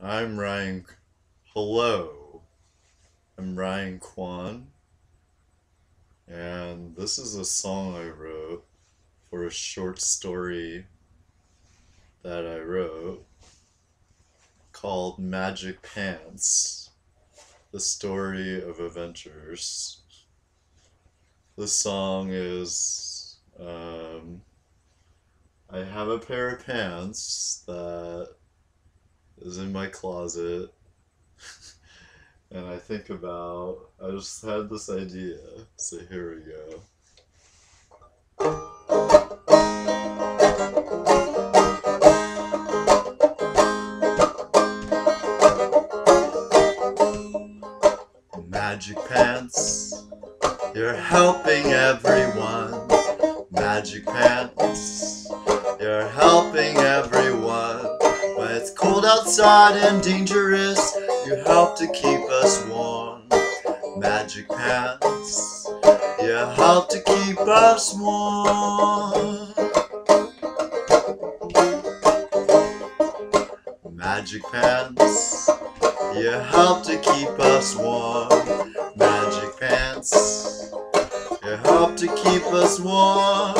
I'm Ryan. Hello. I'm Ryan Kwan. And this is a song I wrote for a short story that I wrote called Magic Pants The Story of Adventures. The song is um, I have a pair of pants that is in my closet and I think about I just had this idea so here we go Magic pants, you're helping everyone. Magic pants, you're helping everyone. Cold outside and dangerous, you help to keep us warm. Magic pants, you help to keep us warm. Magic pants, you help to keep us warm. Magic pants, you help to keep us warm.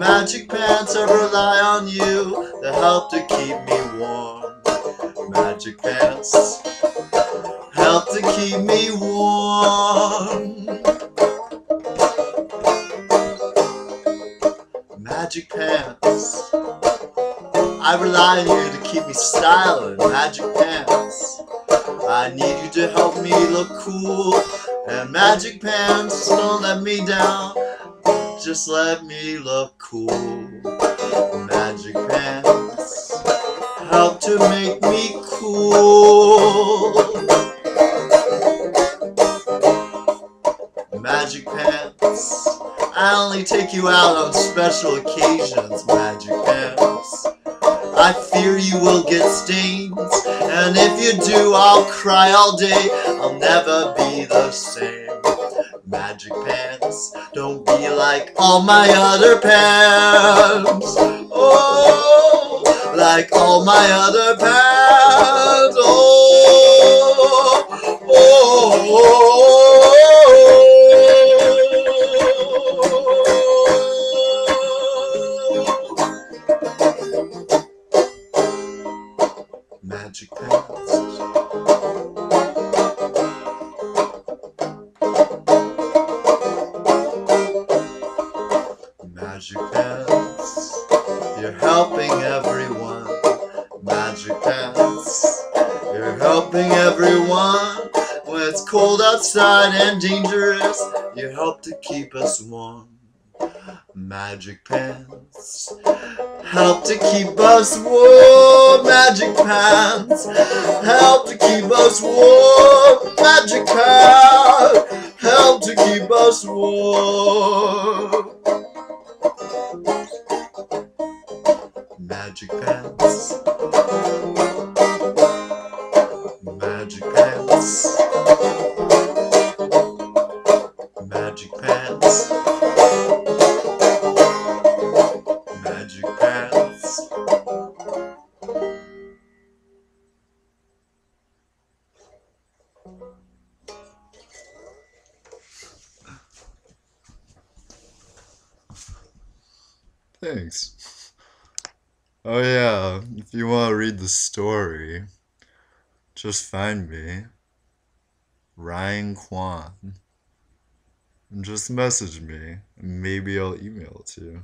Magic pants, I rely on you to help to keep me warm. Magic pants, help to keep me warm. Magic pants, I rely on you to keep me styling. Magic pants. I need you to help me look cool. And magic pants, don't let me down. Just let me look cool. Magic pants, help to make me cool. Magic pants, I only take you out on special occasions. Magic pants. I fear you will get stains, and if you do, I'll cry all day. I'll never be the same. Magic pants, don't be like all my other pants. Oh, like all my other pants. Oh, oh, oh. Magic pants. Magic you're helping everyone. Magic pants, you're helping everyone. When it's cold outside and dangerous, you help to keep us warm. Magic pants, help to keep us warm. Magic pants, help to keep us warm. Magic pants, help to keep us warm. Magic pants. Magic pants. Magic pants. Magic pants. Thanks. Oh yeah, if you want to read the story, just find me, Ryan Kwan, and just message me, and maybe I'll email it to you.